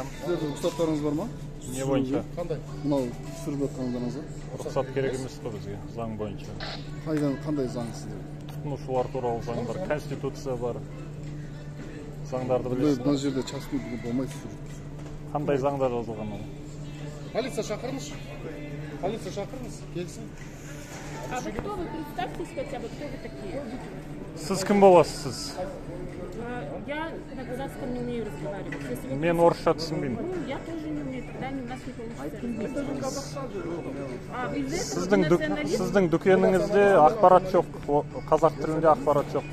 сіздердің рұқсаттарыңыз бар ма не бойынша қандай мынау түсіріп жатқандарыңызға рұқсат керек емес қой бізге заң бойынша қайдан қандай заң сіздер тұтынушылар туралы заң бар конституция бар заңдарды білесіз мына жерде частный деген болмайды қандай заңда жазылған ол полиция шақырыңызшы полиция шақырыңыз келсін А вы кто? Вы представьтесь хотя бы, кто вы такие. сіз кім боласыз сіз Я на казахском не умею разговаривать. Мен орысша түсінбеймін Ну, я тоже не умею, тогда у нас не получится. А, сіздің дүкеніңізде ақпарат жоқ қазақ тілінде ақпарат жоқ